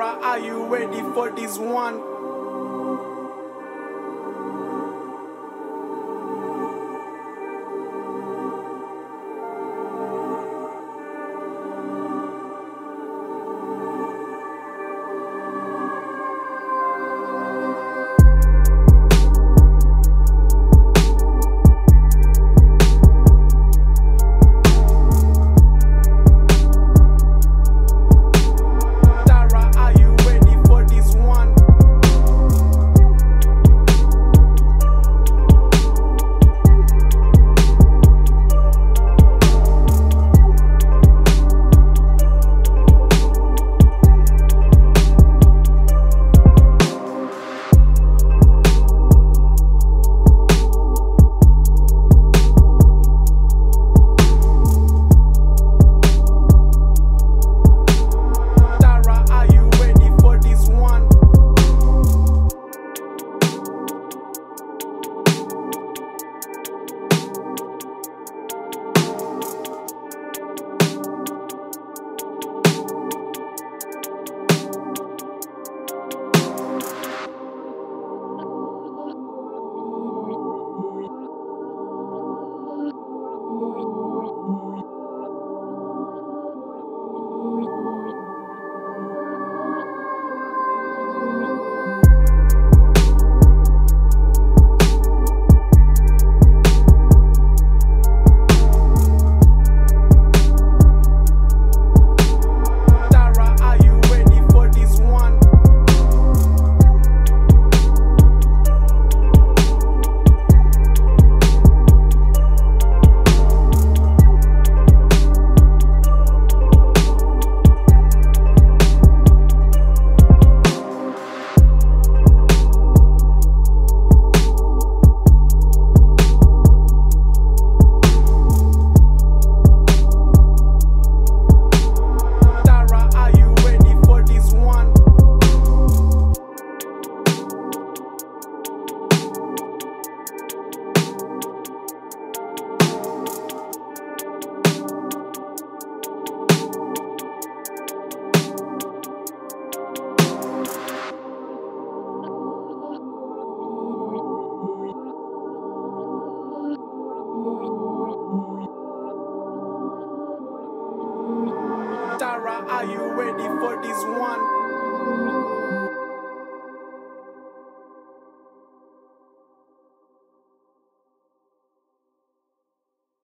Are you ready for this one? Are you ready for this one?